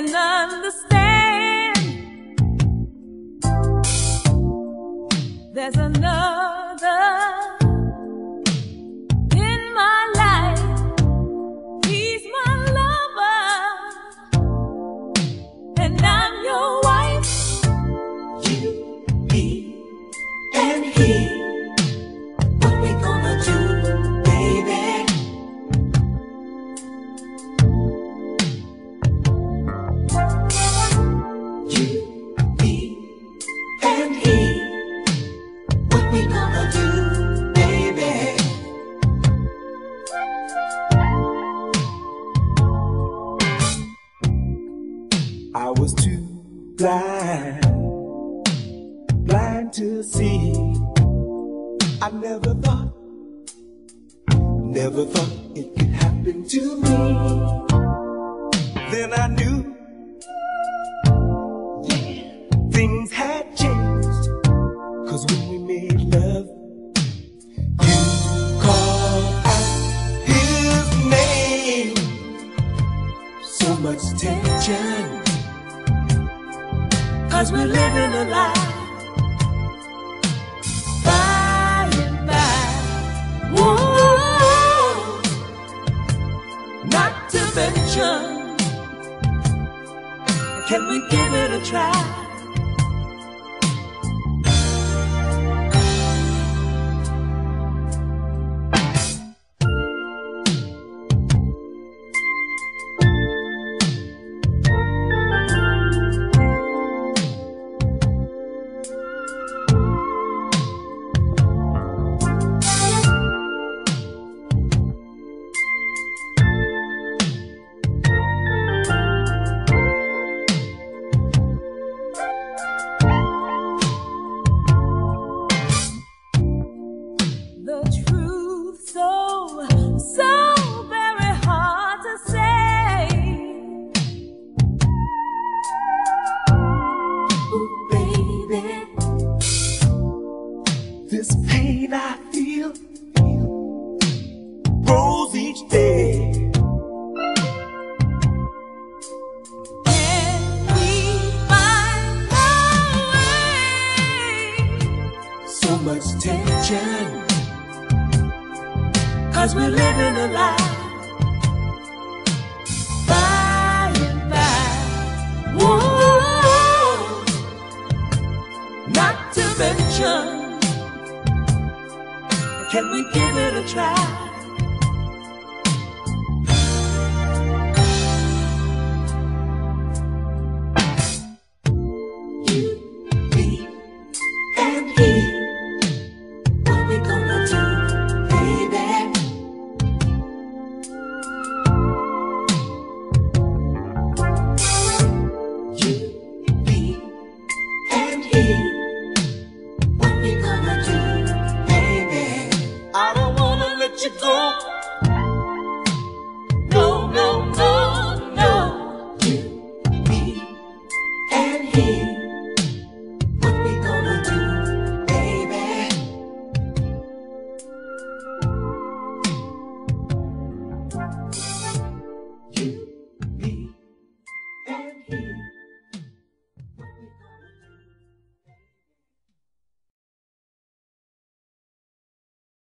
And understand. There's another blind, blind to see. I never thought, never thought it could happen to me. Then I knew, yeah, things had changed. Cause when we made love, you called out his name. So much tension. Cause we're living a lie. By and by. Whoa. Not to mention. Can we give it a try? This pain I feel grows each day. Can we find a way? So much tension. Cause we're living a lie. By and by. Whoa. Not to mention. Can we give it a try? You, 这狗